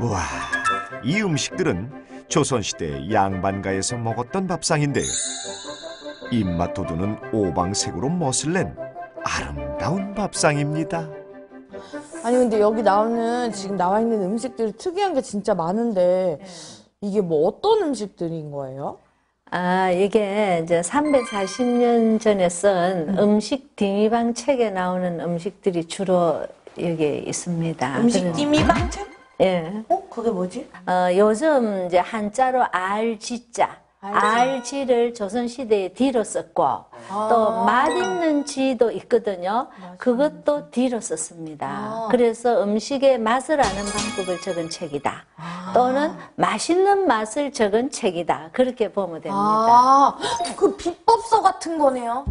우와, 이 음식들은 조선시대 양반가에서 먹었던 밥상인데요. 입맛 돋우는 오방색으로 멋을 낸 아름다운 밥상입니다. 아니 근데 여기 나오는 지금 나와 있는 음식들이 특이한 게 진짜 많은데 이게 뭐 어떤 음식들인 거예요? 아, 이게 이제 340년 전에 쓴 음식 딩이방 책에 나오는 음식들이 주로 여기 있습니다. 음식 그래서- 띠미방 책? 예. 어? 그게 뭐지? 어, 요즘 이제 한자로 알지자, 알지. 알지를 조선시대에 뒤로 썼고, 또 맛있는 지도 있거든요. 그것도 뒤로 썼습니다. 그래서 음식의 맛을 아는 방법을 적은 책이다. 또는 맛있는 맛을 적은 책이다. 그렇게 보면 됩니다. 아, 그 비법서 같은 거네요.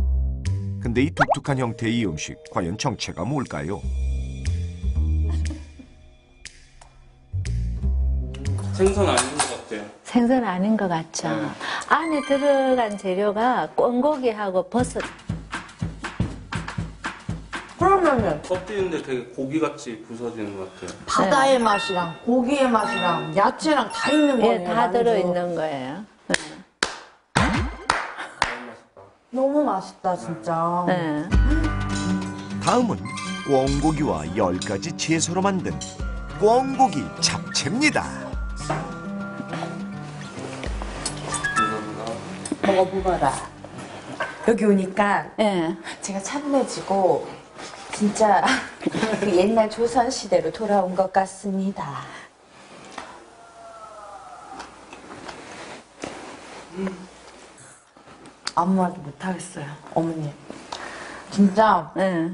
근데 이 독특한 형태의 이 음식 과연 정체가 뭘까요? 생선 아닌 것 같아요. 생선 아닌 것 같죠. 네. 안에 들어간 재료가 꿩고기하고 버섯. 그러면은 껍질인데 되게 고기같이 부서지는 것 같아요. 바다의 맛이랑 고기의 맛이랑 야채랑 다 있는 거네요. 예, 다. 들어있는 거예요. 너무 맛있다 진짜. 네. 다음은 꿩고기와 열 가지 채소로 만든 꿩고기 잡채입니다. 먹어보거라. 여기 오니까 예. 제가 차분해지고 진짜 그 옛날 조선 시대로 돌아온 것 같습니다. 아무 말도 못 하겠어요, 어머니. 진짜 예.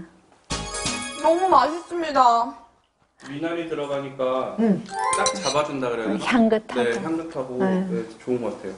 너무 맛있습니다. 미나리 들어가니까 음. 딱 잡아준다 되나? 향긋하고. 네, 향긋하고 네. 네, 좋은 것 같아요.